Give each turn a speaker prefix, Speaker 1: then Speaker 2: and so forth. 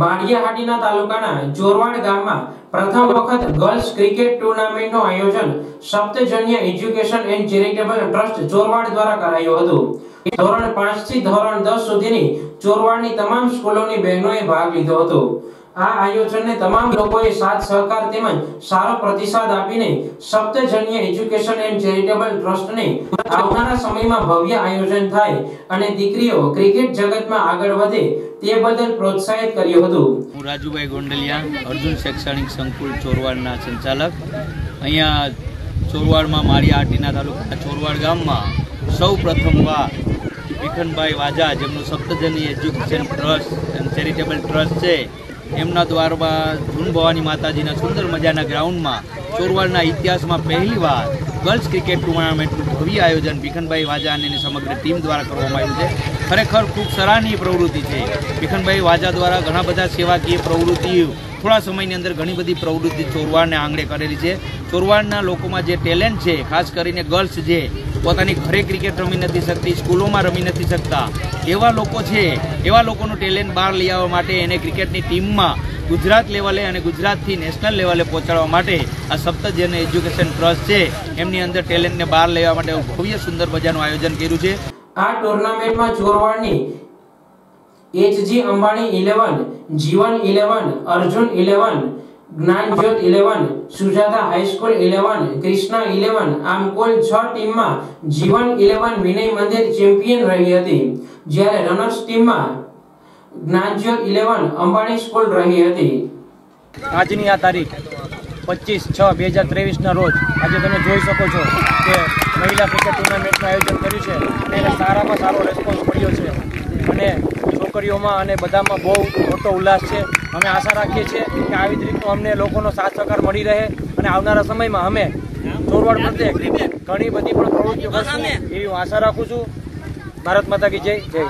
Speaker 1: માળિયાહાટીના તાલુકાના જોરવાડ ગામમાં પ્રથમ વખત ગર્લ્સ ક્રિકેટ ટુર્નામેન્ટનું આયોજન Saptajanya education and charitable trust Chorwad દ્વારા કરાયું હતું. ધોરણ 5 થી ધોરણ 10 સુધીની જોરવાડની તમામ સ્કૂલોની બહેનોએ ભાગ લીધો હતો. આ આયોજનને તમામ લોકોએ સાથ સહકાર તેમજ સારો પ્રતિસાદ આપીને સપ્તજન્ય એજ્યુકેશન એન્ડ ચેરિટેબલ ટ્રસ્ટને આવનારા સમયમાં ભવ્ય આયોજન થાય અને દીકરીઓ ક્રિકેટ જગતમાં આગળ વધે તે બદલ પ્રોત્સાહિત કર્યું હતું.
Speaker 2: હું રાજુભાઈ ગોંડલિયા, અર્જુન શૈક્ષણિક સંકુલ ચોરવાડના સંચાલક. અહીંયા ચોરવાડમાં મારી આટીના તાલુકા ચોરવાડ ગામમાં સૌ પ્રથમવાર વિખનભાઈ વાજા, જેમનું Saptajani education trust and charitable trust છે એમના દ્વારા ધૂન ભવાની માતાજીના સુંદર મજાના ગ્રાઉન્ડમાં ચોરવાડના ઇતિહાસમાં પહેલીવાર ગર્લ્સ ક્રિકેટ ટુર્નામેન્ટનું ભવ્ય આયોજન ભીખનભાઈ વાજા અને સમગ્ર ટીમ દ્વારા કરવામાં આવ્યું છે. ખરેખર ખૂબ સરાહનીય પ્રવૃત્તિ છે. ભીખનભાઈ વાજા દ્વારા ઘણા બધા સેવાકીય પ્રવૃત્તિઓ થોડા સમયની અંદર ઘણી બધી પ્રવૃત્તિ ચોરવાડને આંગણે કરેલી છે. ચોરવાડના લોકોમાં જે ટેલેન્ટ છે, ખાસ કરીને ગર્લ્સ જે, પોતાની ઘરે ક્રિકેટ રમી નથી શકતી, સ્કૂલોમાં રમી નથી શકતા, એવા લોકો છે, એવા લોકોનું ટેલેન્ટ બહાર લઈ આવવા માટે એને ક્રિકેટની ટીમમાં ગુજરાત લેવલે અને ગુજરાતથી નેશનલ લેવલે પહોંચાડવા માટે આ સપ્તજન એજ્યુકેશન ટ્રસ્ટ છે. એમની અંદર ટેલેન્ટને બહાર લેવા માટે ભવ્ય સુંદર મજાનું આયોજન કર્યું છે.
Speaker 1: આ ટુર્નામેન્ટમાં ચોરવાડની HG Ambani eleven, Jivan eleven, Arjun eleven, Gyanjyot eleven, Sujata high school eleven Krishna eleven આમ કુલ છ ટીમમાં જીવન ઇલેવન વિનય મંદિર ચેમ્પિયન રહી હતી. જ્યારે રનર્સ ટીમમાં જ્ઞાનજ્યોત ઇલેવન અંબાણી સ્કૂલ રહી હતી.
Speaker 3: આજની આ તારીખ પચીસ છ બે હજાર ત્રેવીસના રોજ આજે તમે જોઈ શકો છો કે મહિલા ક્રિકેટ ટુર્નામેન્ટનું આયોજન કર્યું છે. અને એને સારામાં સારો રેસ્પોન્સ મળ્યો છે. અને છોકરીઓમાં અને બધામાં બહુ મોટો ઉલ્લાસ છે. અમે આશા રાખીએ છીએ કે આવી જ રીતનો અમને લોકોનો સાથ સહકાર મળી રહે અને આવનારા સમયમાં અમે ચોરવાડ પ્રત્યે ઘણી બધી પણ પ્રવૃત્તિઓ કરશું. એવી હું આશા રાખું છું. ભારત માતા કી જય. જય